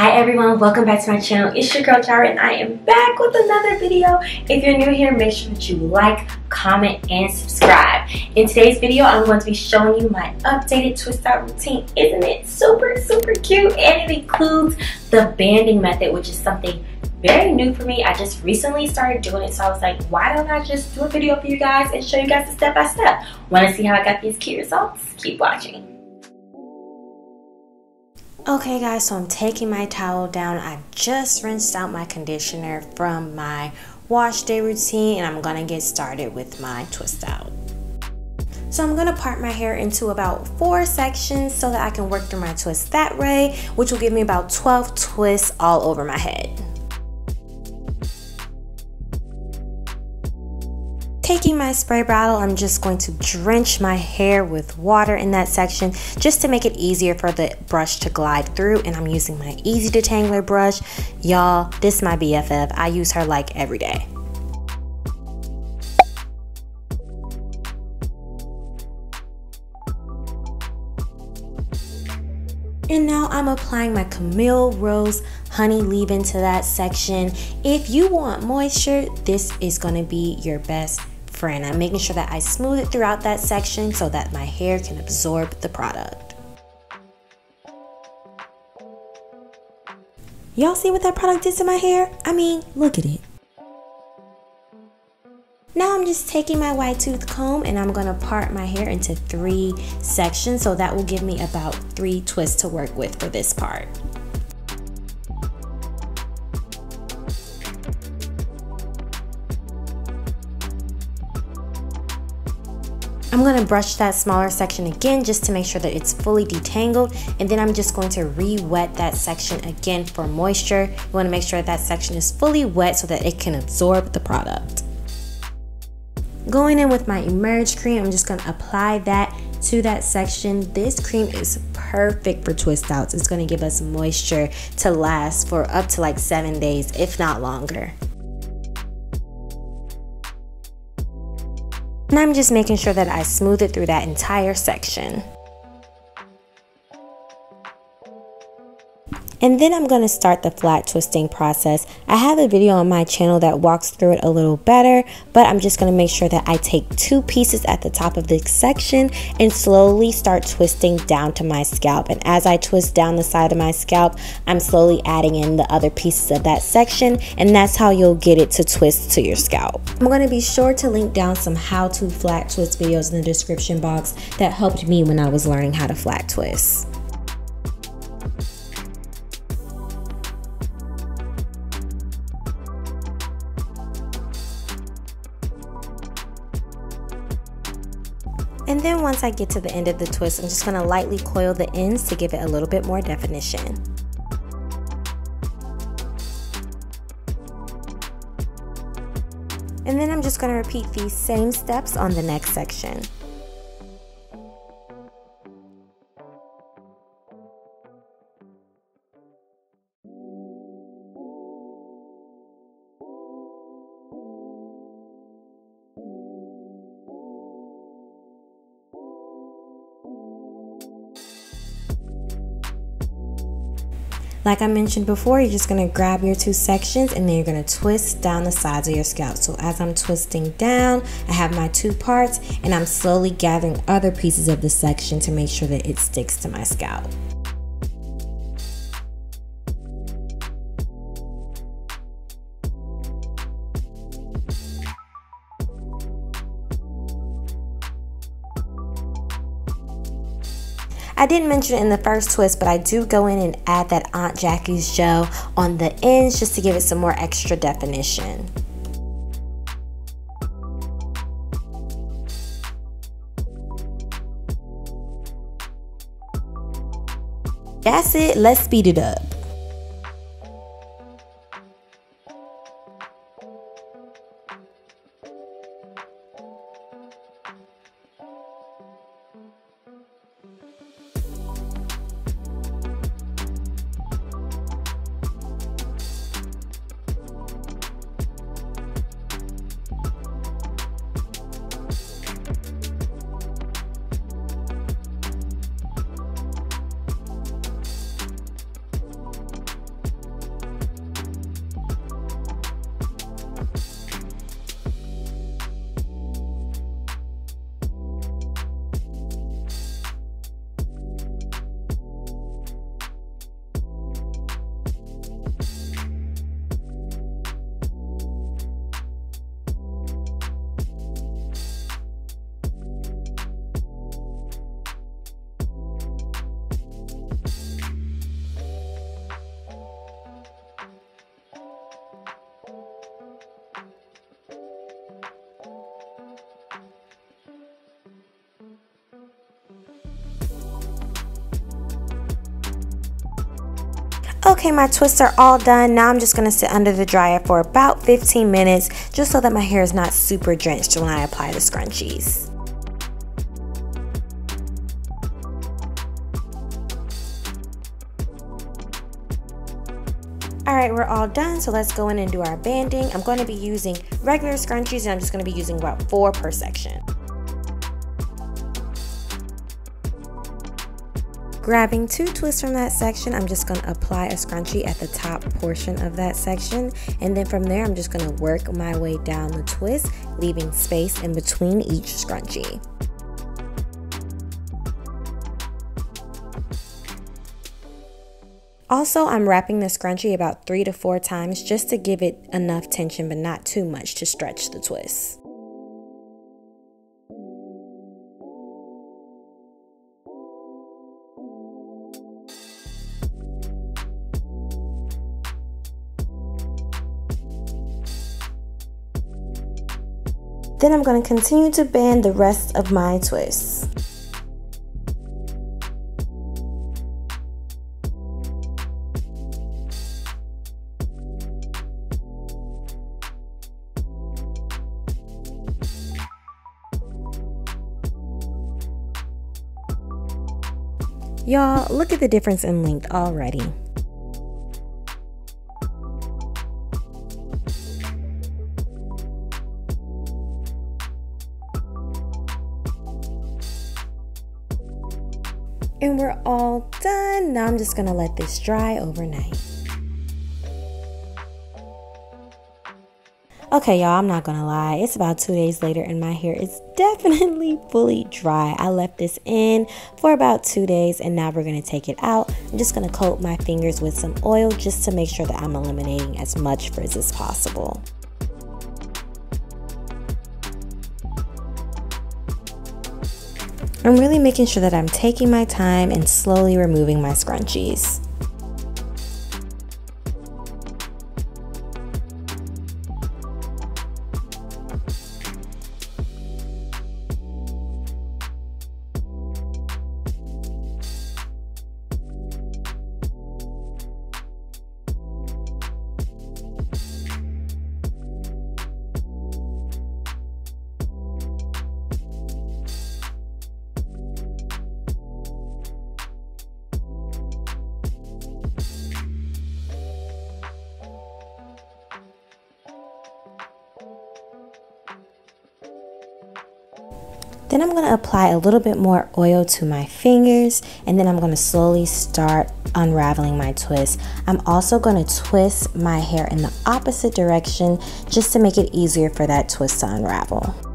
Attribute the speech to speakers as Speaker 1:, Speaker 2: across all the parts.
Speaker 1: Hi everyone, welcome back to my channel. It's your girl Jirah and I am back with another video. If you're new here, make sure that you like, comment, and subscribe. In today's video, I'm going to be showing you my updated twist out routine. Isn't it super, super cute? And it includes the banding method, which is something very new for me. I just recently started doing it, so I was like, why don't I just do a video for you guys and show you guys the step by step? Want to see how I got these cute results? Keep watching. Okay guys, so I'm taking my towel down. I just rinsed out my conditioner from my wash day routine and I'm gonna get started with my twist out. So I'm gonna part my hair into about four sections so that I can work through my twist that way, which will give me about 12 twists all over my head. Taking my spray bottle, I'm just going to drench my hair with water in that section just to make it easier for the brush to glide through. And I'm using my Easy Detangler brush. Y'all, this is my BFF. I use her like every day. And now I'm applying my Camille Rose honey leave-in to that section. If you want moisture, this is gonna be your best friend. I'm making sure that I smooth it throughout that section so that my hair can absorb the product. Y'all see what that product did to my hair? I mean, look at it. Now I'm just taking my wide tooth comb and I'm gonna part my hair into three sections so that will give me about three twists to work with for this part. I'm going to brush that smaller section again just to make sure that it's fully detangled and then I'm just going to re-wet that section again for moisture. You want to make sure that section is fully wet so that it can absorb the product. Going in with my Emerge cream, I'm just going to apply that to that section. This cream is perfect for twist outs. It's going to give us moisture to last for up to like seven days, if not longer. And I'm just making sure that I smooth it through that entire section. And then I'm going to start the flat twisting process. I have a video on my channel that walks through it a little better, but I'm just going to make sure that I take two pieces at the top of this section and slowly start twisting down to my scalp. And as I twist down the side of my scalp, I'm slowly adding in the other pieces of that section, and that's how you'll get it to twist to your scalp. I'm going to be sure to link down some how-to flat twist videos in the description box that helped me when I was learning how to flat twist. Once I get to the end of the twist, I'm just gonna lightly coil the ends to give it a little bit more definition. And then I'm just gonna repeat these same steps on the next section. Like I mentioned before, you're just gonna grab your two sections and then you're gonna twist down the sides of your scalp. So as I'm twisting down, I have my two parts and I'm slowly gathering other pieces of the section to make sure that it sticks to my scalp. I didn't mention it in the first twist, but I do go in and add that Aunt Jackie's gel on the ends just to give it some more extra definition. That's it, let's speed it up. Okay, my twists are all done. Now I'm just to sit under the dryer for about 15 minutes just so that my hair is not super drenched when I apply the scrunchies. Alright, we're all done, so let's go in and do our banding. I'm going to be using regular scrunchies and I'm just to be using about four per section. Grabbing two twists from that section, I'm just going to apply a scrunchie at the top portion of that section. And then from there, I'm just going to work my way down the twist, leaving space in between each scrunchie. Also, I'm wrapping the scrunchie about three to four times just to give it enough tension but not too much to stretch the twist. Then I'm going to continue to band the rest of my twists. Y'all, look at the difference in length already. And we're all done. Now I'm just gonna let this dry overnight. Okay, y'all, I'm not gonna lie. It's about two days later, and my hair is definitely fully dry. I left this in for about two days, and now we're gonna take it out. I'm just gonna coat my fingers with some oil just to make sure that I'm eliminating as much frizz as possible. I'm really making sure that I'm taking my time and slowly removing my scrunchies. Then I'm going to apply a little bit more oil to my fingers and then I'm going to slowly start unraveling my twist. I'm also going to twist my hair in the opposite direction just to make it easier for that twist to unravel.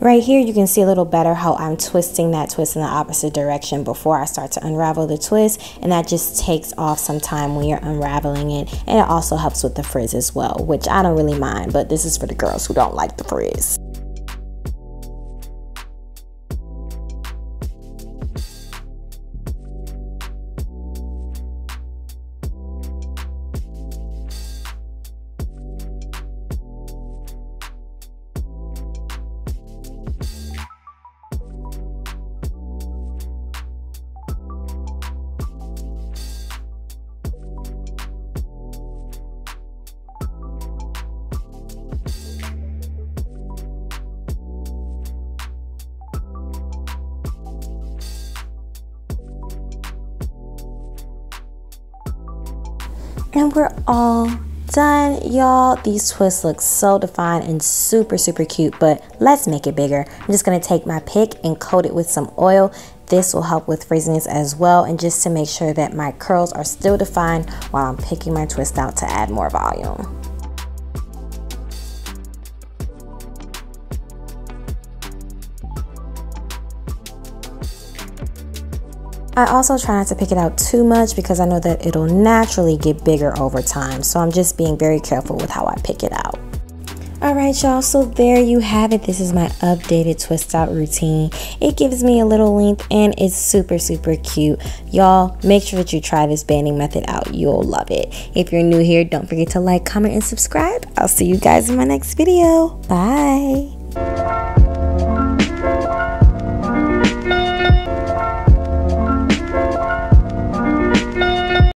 Speaker 1: Right here, you can see a little better how I'm twisting that twist in the opposite direction before I start to unravel the twist. And that just takes off some time when you're unraveling it. And it also helps with the frizz as well, which I don't really mind, but this is for the girls who don't like the frizz. And we're all done, y'all. These twists look so defined and super, super cute, but let's make it bigger. I'm just gonna take my pick and coat it with some oil. This will help with frizziness as well and just to make sure that my curls are still defined while I'm picking my twist out to add more volume. I also try not to pick it out too much because I know that it'll naturally get bigger over time. So I'm just being very careful with how I pick it out. Alright y'all, so there you have it. This is my updated twist out routine. It gives me a little length and it's super, super cute. Y'all, make sure that you try this banding method out. You'll love it. If you're new here, don't forget to like, comment, and subscribe. I'll see you guys in my next video. Bye.